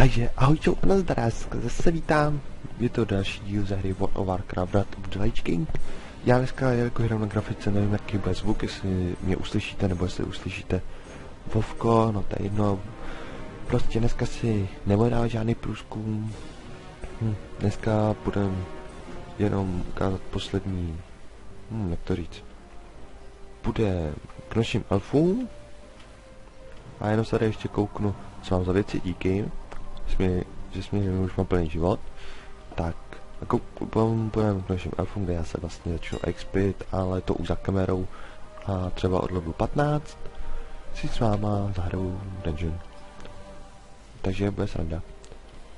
Takže ahoj čau, nazdar, zase vítám, je to další díl ze hry World of Warcraft Wrath of the Lich King. Já dneska, jako hraju na grafice, nevím jaký bude zvuk, jestli mě uslyšíte, nebo jestli uslyšíte Vovko, no to je jedno. Prostě dneska si nebudu dávat žádný průzkum. Hm, dneska budem jenom ukázat poslední, hm, jak to říct, bude k našim elfům. A jenom se tady ještě kouknu, co mám za věci, díky jsme, že jsme že už mám plný život, tak jako půjdeme k našim elfům, kde já se vlastně začnu expit, ale to už za kamerou a třeba od levelu 15 si s váma zahraju dungeon. Takže bude sranda.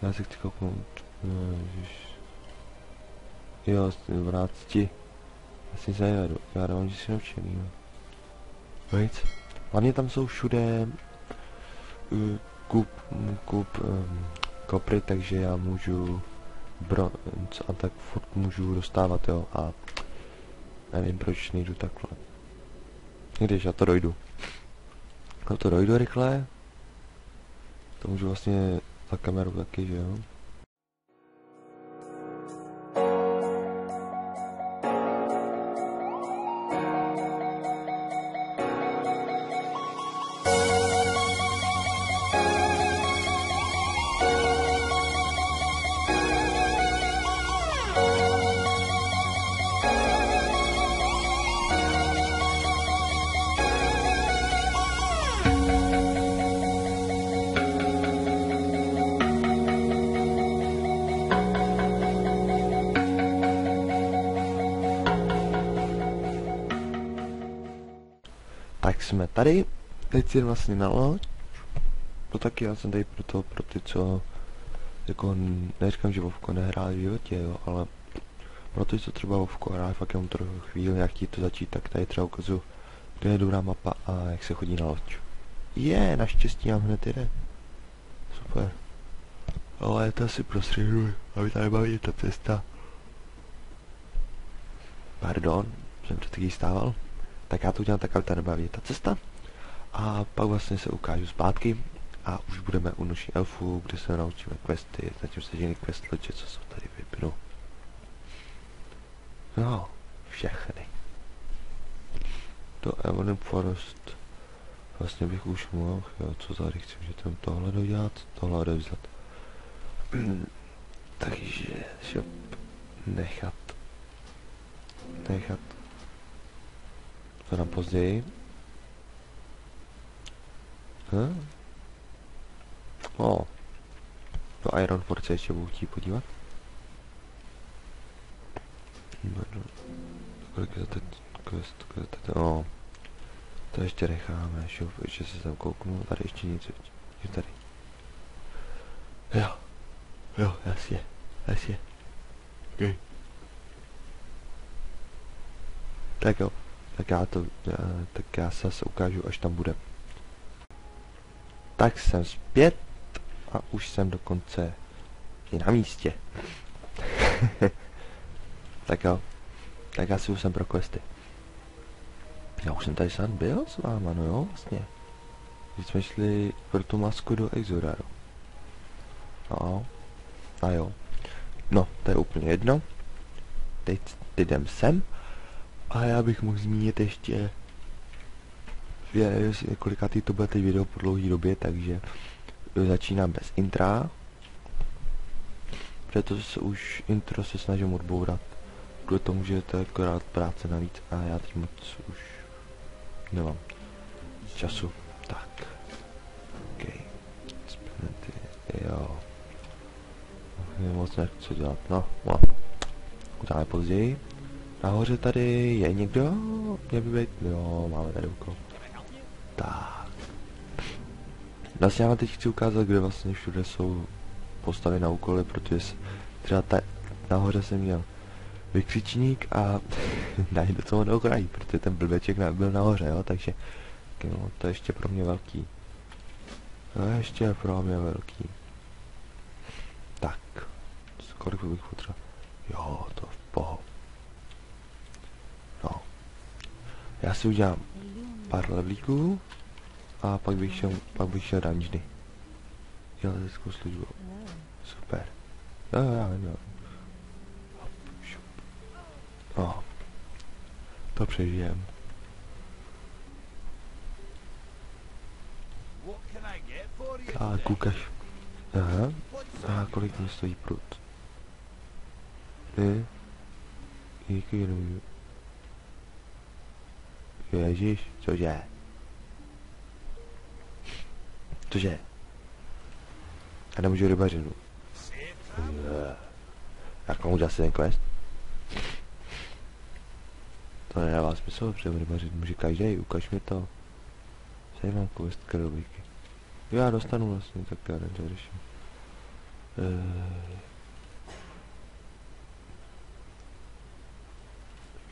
Já si chci kouknout, no, ježiš. Jo, 12. Já si zajedu, já dávám, že si naučený, jo. Víc. Hlavně tam jsou všude uh, kup, kup um, kopry, takže já můžu bronz a tak furt můžu dostávat, jo, a nevím, proč nejdu takhle. Když já to dojdu. Já to dojdu rychle, to můžu vlastně za kameru taky, že jo. Tak jsme tady, teď si vlastně na loď. No taky já jsem tady proto, pro ty, co jako neříkám, že Vovko nehrá v životě, jo, ale pro ty, co třeba Vovko hrá fakt jenom trochu chvíli, jak ti to začít, tak tady třeba ukazu, kde je dobrá mapa a jak se chodí na loď. Je, naštěstí nám hned jde. Super. Ale to si prostředuji, aby tady baví ta cesta. Pardon, jsem před taky stával tak já to udělám tak, aby tady nebyla ta cesta. A pak vlastně se ukážu zpátky a už budeme u noční elfů, kde se naučíme questy, zatím se jiný questleče, co jsou tady vypnu. No, všechny. Do Evelyn Forest vlastně bych už mohl, jo, co tady chci, že tam tohle dodělat, tohle odevzat. Takže shop nechat nechat to na později. Hm? O. Do Iron Force ještě budu chtít podívat. No, no. Kolik je teď quest, quest, o. To ještě necháme, šup, ještě se tam kouknu, tady ještě nic, je tady. Jo, jo, jasně, jasně. Okay. Tak jo tak já to, tak já se zase ukážu, až tam bude. Tak jsem zpět a už jsem dokonce i na místě. tak jo, tak já si už jsem pro questy. Já už jsem tady sám byl s váma, no jo, vlastně. Když jsme šli pro tu masku do Exoraru. No, a jo. No, to je úplně jedno. Teď, teď jdem sem a já bych mohl zmínit ještě, že kolikátý to bude teď video po dlouhé době, takže začínám bez intra. Proto se už intro se snažím odbourat. Kvůli tomu, že to je akorát práce navíc a já teď moc už nemám času. Tak. OK. Experimenty. Jo. Moc nechci dělat. No, no. Uděláme později. Nahoře tady je někdo? Měl by být? Jo, máme tady úkol. Tak. Vlastně já vám teď chci ukázat, kde vlastně všude jsou postavy na úkoly, protože třeba ta, nahoře jsem měl vykřičník a najdu to na okraji, protože ten blbeček byl nahoře, jo, takže no, to je ještě pro mě velký. To je ještě pro mě velký. Tak, kolik bych potřeboval? Jo, to v poho. Já si udělám pár levlíků a pak bych šel, pak bych šel dungeony. Dělá leteckou službu. Super. Jo, jo, já vím, jo. Hop, šup. No. To přežijem. Tak, ukaž. Aha. A kolik mi stojí prut? Ty? Díky jenom. Ježíš, cože? Cože? A nemůžu rybařinu. Jak komu asi ten quest? To nedává smysl, protože rybařit může každý, ukaž mi to. Tady mám quest krylíky. Jo, já dostanu vlastně, tak já to řeším. Eh.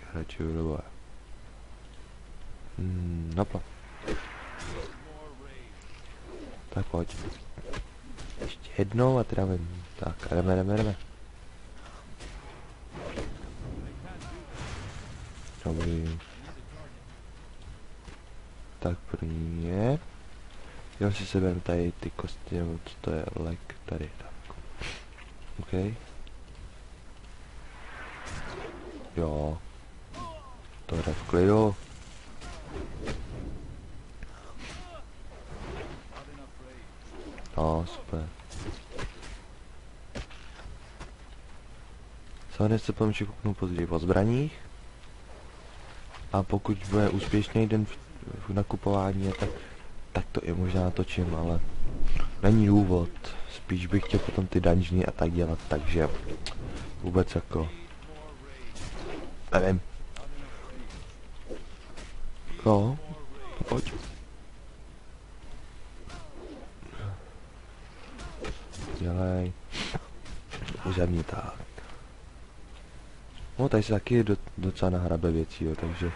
Já radši vyrobovat. Hmm, no pa. Tak pojď. Ještě jednou a teda vím. Tak, jdeme, jdeme, jdeme. Dobrý. Tak první je... Já si seberu tady ty kosti, nebo co to je, lek, tady, tak. OK. Jo. To jde v klidu. No, super. Samozřejmě se potom ještě kouknu později po zbraních. A pokud bude úspěšný den v, v nakupování, tak, tak to i možná natočím, ale není důvod. Spíš bych chtěl potom ty dungeony a tak dělat, takže vůbec jako... Nevím. No, pojď. Dělej. Uzemní tak. No, tady se taky do, docela nahrabe věcí, jo, takže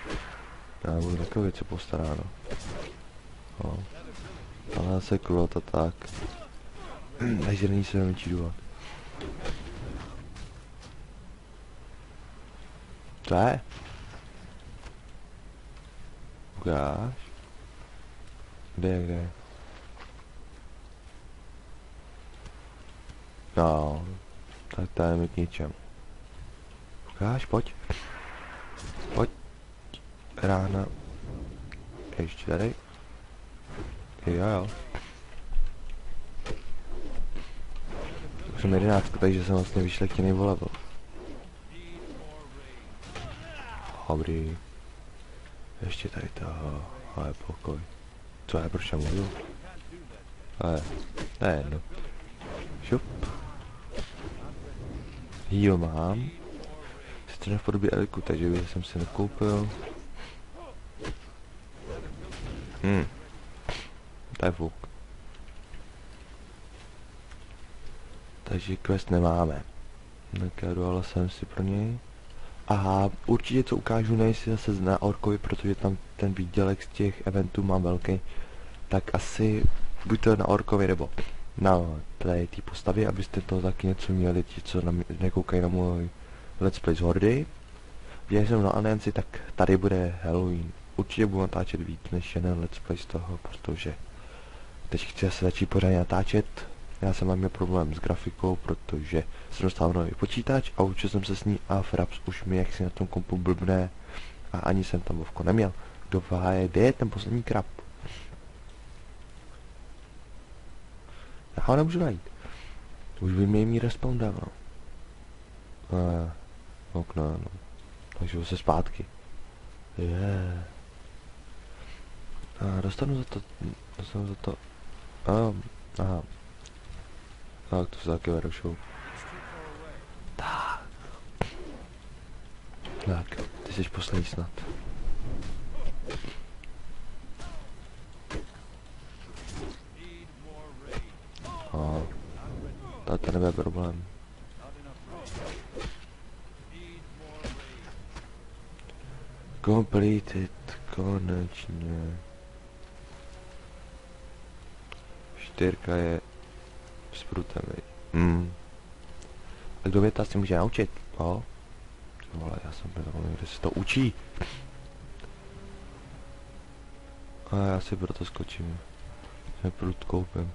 já budu takové věci postaráno. No. Ale zase to tak. takže není se jenom čídovat. Co je? Ukáž. Kde je, kde je? No, tak to je mi k ničemu. Ukáž, pojď. Pojď. Rána. Ještě tady. Jo, jo. Už jsem jedenáctka, takže jsem vlastně vyšlechtěný o level. Dobrý. Ještě tady to, ale pokoj. Co je, proč já mluvil? Ale, to je jedno. Šup. Heal mám. Sice v podobě eliku, takže bych jsem si nekoupil. Hm. To je fuk. Takže quest nemáme. Ale jsem si pro něj. A určitě co ukážu, nejsi zase na Orkovi, protože tam ten výdělek z těch eventů mám velký. Tak asi buď to na Orkovi nebo na té postavě, abyste to taky něco měli, ti co na nekoukají na můj Let's Play z Hordy. Když jsem na Alianci, tak tady bude Halloween. Určitě budu natáčet víc než jeden Let's Play z toho, protože teď chci se začít pořádně natáčet. Já jsem mám měl problém s grafikou, protože jsem dostal nový počítač a učil jsem se s ní a Fraps už mi jaksi na tom kompu blbne a ani jsem tam bovko neměl. Je, kde je ten poslední krab? Já ho nemůžu najít. Už by mě mít respawn dávno. Uh, okno, no. Takže se zpátky. Je. Yeah. A dostanu za to, dostanu za to. A, aha. Tak to se taky verošou. Tak. Tak, ty jsi poslední snad. Tak to nebude problém. Completed, konečně. Čtyřka je s prutem, hmm. A kdo mě to asi může naučit? O? Vole, já jsem nevěděl, kde se to učí. A já si proto skočím. Se prut koupím.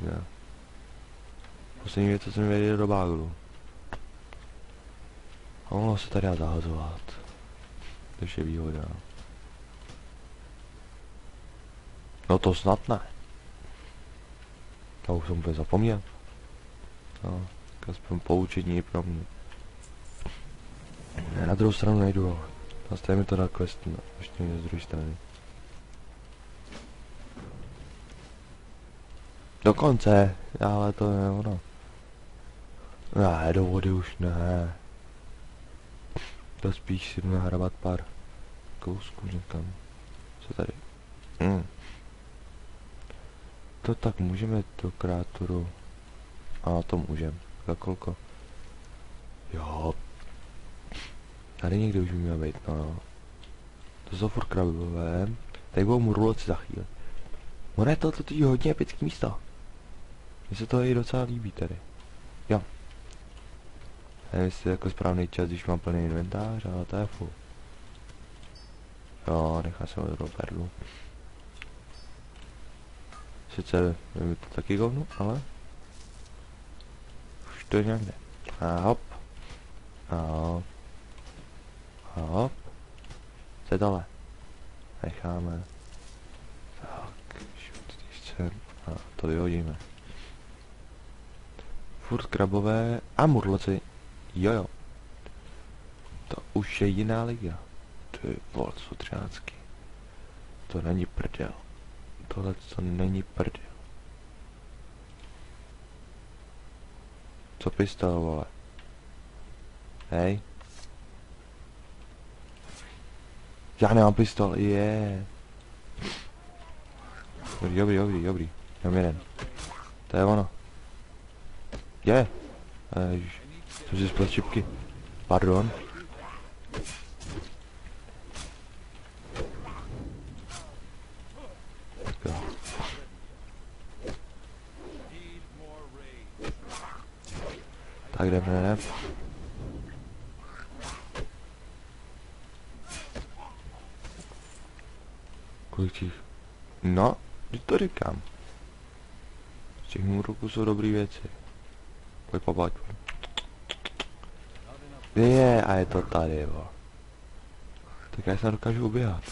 Jo. Poslední věc, co jsem věděl do báglu. A mohlo se tady dá zahazovat. Což je výhoda. No to snad ne. Já už jsem úplně zapomněl. No, tak aspoň poučení pro mě. Ne, na druhou stranu nejdu, mi to na quest, no, ještě z druhé strany. Dokonce, ale to je ono. Ne, do vody už ne. To spíš si nahrabat pár kousků někam. Co tady? Hmm. To tak můžeme do kreaturu. A to můžeme. Za kolko? Jo. Tady někde už měl být, no. To jsou furt krabové. Tady budou murloci za chvíli. Ono je to totiž hodně epický místo. Mně se to i docela líbí tady. Jo. Nevím, jestli je jako správný čas, když mám plný inventář, ale to je full. Jo, nechá se od perlu. Sice je to taky govno, ale... Už to nějak jde. A hop. A hop. A hop. Co je tohle? Necháme. Tak, když chcem. A to vyhodíme. Furt krabové a murloci. Jo jo. To už je jiná liga. Ty vole, co třináctky. To není prdel. Tohle to není prdel. Co pistol, vole? Hej. Já nemám pistol, je. Yeah. Dobrý, dobrý, dobrý, dobrý. Mám jeden. To je ono. Je. Ježiš. Jsem si splet čipky. Pardon. Tak jo. Need more raid. Tak jdem, jdem. Kolik těch? No, to říkám. Z těch úroků jsou dobrý věci. Pojď pobať. Kde je? A je to tady, jo. Tak já se dokážu uběhat.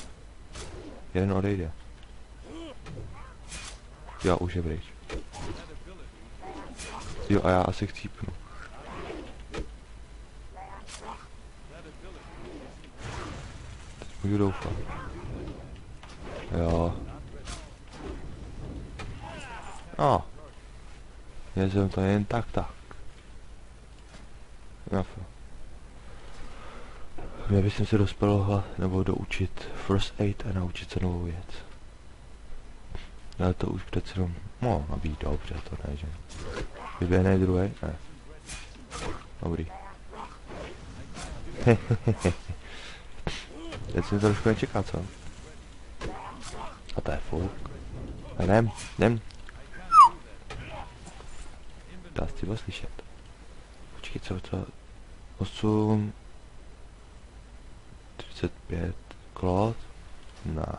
Jeden odejde. Jo, už je pryč. Jo, a já asi chcípnu. Teď můžu doufat. Jo. No. Já jsem to jen tak tak. Nafo. Měl bych se dospělovat nebo doučit first aid a naučit se novou věc. Ale to už přece jenom, no, má být dobře, to ne, že. Vyběhne druhý? Ne. Dobrý. Teď to trošku nečeká, co? A to je fuk. Jdem, jdem. Dá se slyšet. Počkej, co to? 8... 35. Klot? Ne.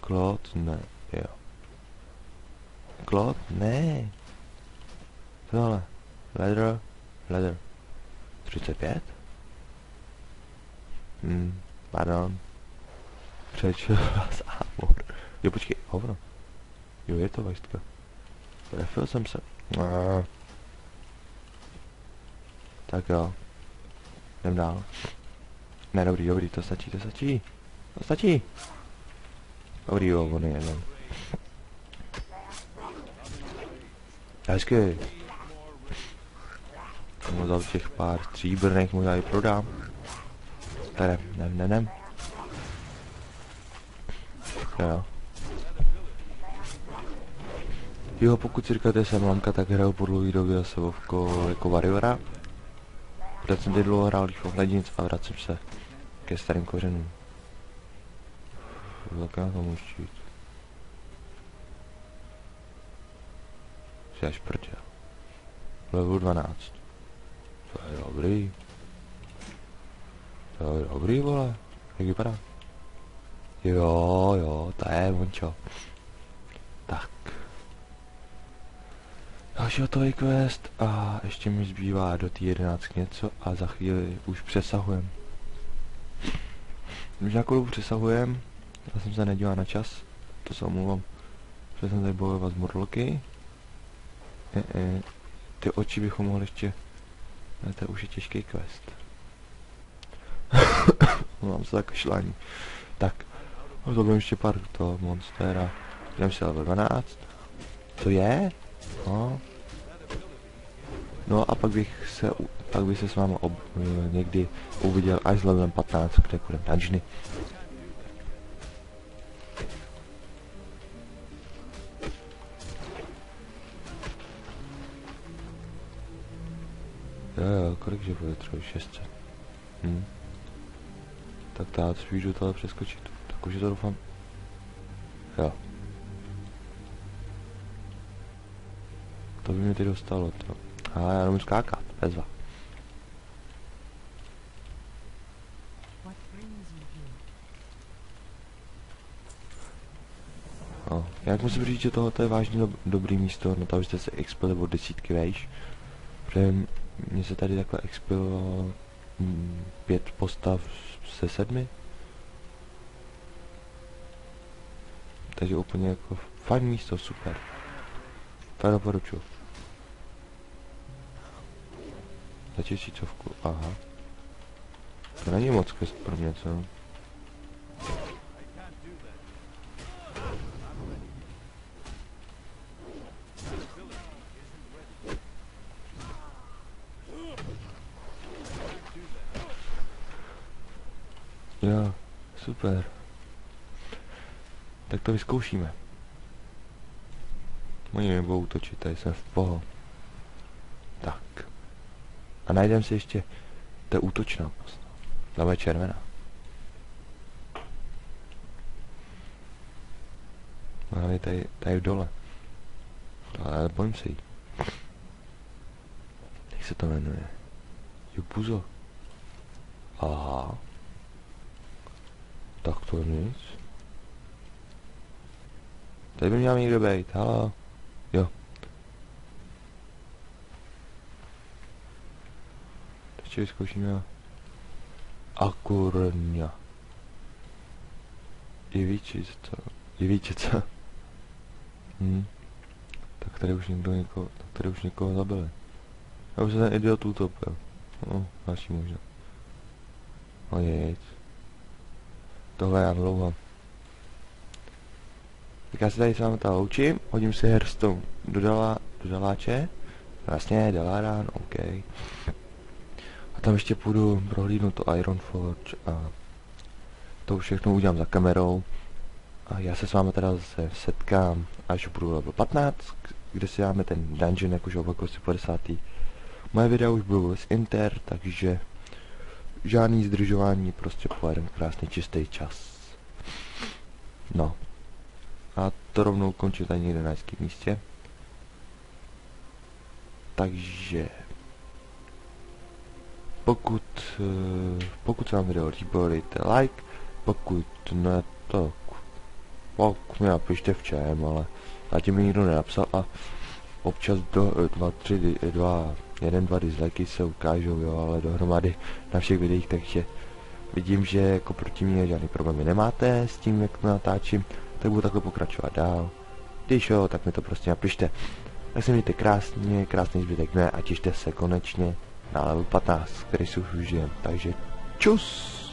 Klot? Ne. Jo. Klot? Ne. Tohle. Leather? Leather. 35? Hmm, pardon. Přečel vás Amor. Jo, počkej, hovno. Jo, je to vajstka. Trefil jsem se. Ah. Tak jo. Jdem dál. Ne, dobrý, dobrý, to stačí, to stačí. To stačí. Dobrý, jo, on je jeden. Hezky. Mu za těch pár stříbrných mu já i prodám. Tady, ne, ne, ne. Jo. Jo, pokud si říkáte, že jsem Lamka, tak hraju po dlouhý době se jako Variora. Protože jsem teď dlouho hrál League of Legends a vracím se ke starým kořenům. Tak já to můžu čít. Jsi až prdě. Level 12. To je dobrý. To je dobrý, vole. Jak vypadá? Jo, jo, to je vončo. Tak. Další hotový quest a ještě mi zbývá do té 11 něco a za chvíli už přesahujem. Už nějakou přesahujem, já jsem se nedíval na čas, to se omlouvám. Protože jsem tady bojovat s murloky. E, e, ty oči bychom mohli ještě... Ne, to už je těžký quest. Mám se. Tak, no to ještě pár toho monstera. Jdem si level 12. To je? No. No a pak bych se, pak bych se s vámi ob, eh, někdy uviděl až s levelem 15, kde budeme dungeony. Jo, jo, kolik že bude třeba 600. Hm. Tak ta spíš do toho přeskočit. Tak už je to doufám. Jo. To by mě ty dostalo, to. A já jenom skákat, bezva. No. Jak musím říct, že tohle je vážně dob- dobrý místo na to, abyste se expili od desítky vejš. Protože m- mně se tady takhle expilo mm, pět postav se sedmi. Takže úplně jako fajn místo, super. Tak doporučuji. Za tisícovku, aha. To není moc quest pro mě, co? Jo, super. Tak to vyzkoušíme. Oni mě budou útočit, tady jsem v poho. Najdem si ještě, je útočná postava. Tam je červená. Ona je tady, tady dole. Ale bojím se jí. Jak se to jmenuje? Jupuzo. Aha. Tak to nic. Tady by měl někdo být, halo. Jo. Ještě vyzkoušíme. Akurňa. I víči, co? I víči, co? Hm. Tak tady už někdo někoho, tak tady už někoho zabili. Já už se ten idiot utopil. No, další možná. No nic. Tohle já dlouho. Tak já se tady s vámi to loučím, hodím si Hearthstone do, dala, do daláče. Vlastně, Delarán, OK. Tam ještě půjdu prohlídnout to Ironforge a to všechno udělám za kamerou. A já se s vámi teda zase setkám, až budu level 15, kde si dáme ten dungeon jakože o velikosti 50. Moje videa už budou z Inter, takže žádný zdržování, prostě pojedeme krásný čistý čas. No. A to rovnou končí tady někde na hezkým místě. Takže pokud, eh, pokud se vám video líbilo, dejte like, pokud ne, tak pokud mi napište v čem, ale zatím mi nikdo nenapsal a občas do, dva, tři, di- dva, jeden, dva dislikey se ukážou, jo, ale dohromady na všech videích, takže vidím, že jako proti mě žádný problémy nemáte s tím, jak to natáčím, tak budu takhle pokračovat dál. Když jo, tak mi to prostě napište. Tak se mějte krásně, krásný zbytek dne a těšte se konečně na level 15, který si už užijem. Takže čus!